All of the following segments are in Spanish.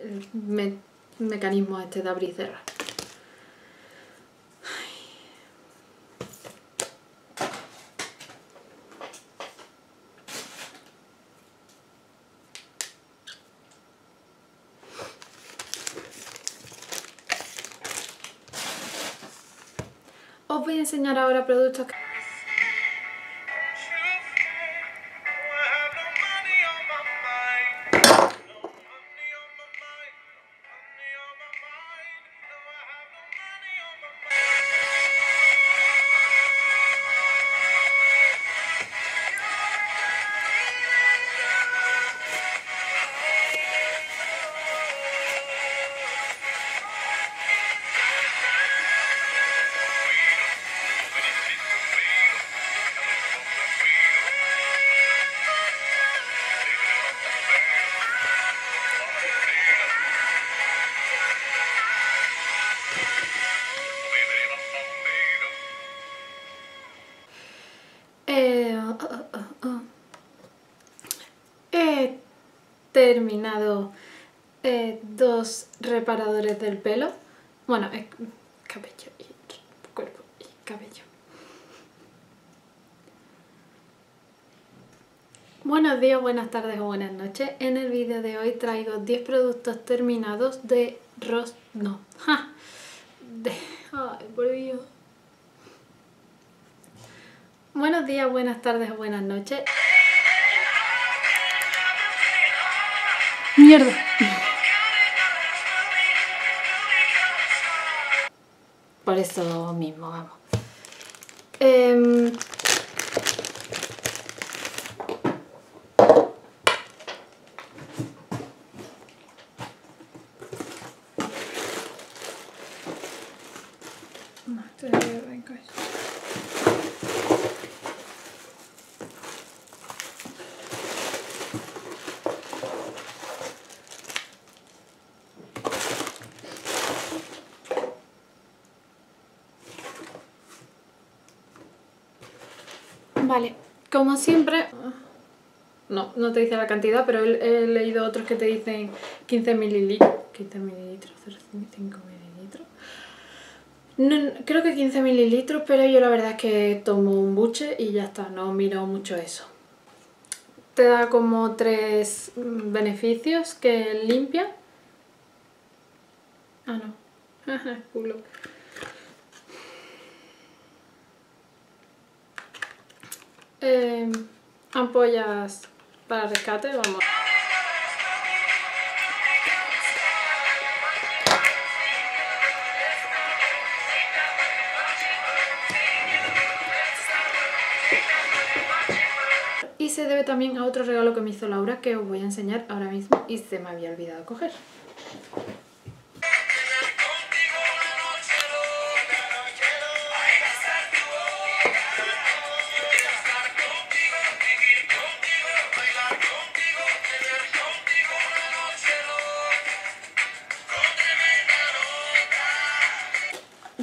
el mecanismo este de abrir y cerrar. Os voy a enseñar ahora productos que... terminado eh, dos reparadores del pelo. Bueno, es cabello y cuerpo y cabello. Buenos días, buenas tardes o buenas noches. En el vídeo de hoy traigo 10 productos terminados de Ros... No, ¡ja! Ay, por Dios. Buenos días, buenas tardes o buenas noches. Mierda. Por eso mismo, vamos. Em, no, lo arranco Vale, como siempre... No, no te dice la cantidad, pero he, leído otros que te dicen 15 mililitros. 15 mililitros, 0,5 mililitros. No, creo que 15 mililitros, pero yo la verdad es que tomo un buche y ya está, no miro mucho eso. Te da como tres beneficios que limpia. Ah, no. Culo. Eh, ampollas para rescate, vamos. Y se debe también a otro regalo que me hizo Laura que os voy a enseñar ahora mismo y se me había olvidado coger.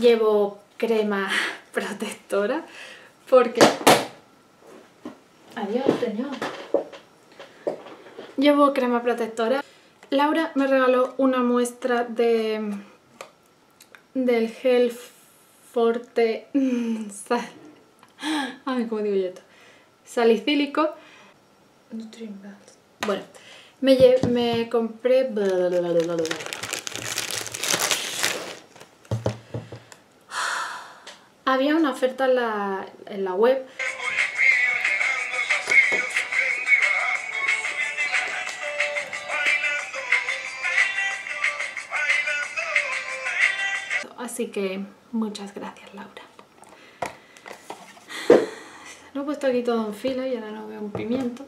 Llevo crema protectora porque... Adiós, señor. Llevo crema protectora. Laura me regaló una muestra de del gel forte sal... Ay, ¿cómo digo yo esto? Salicílico. Bueno, me, me compré... Había una oferta en la, en la web Así que muchas gracias, Laura. Lo he puesto aquí todo en fila y ahora no veo un pimiento.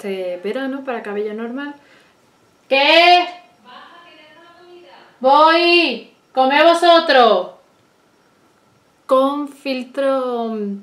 Este verano para cabello normal. ¿Qué? Voy. Come vosotros. Con filtro mm,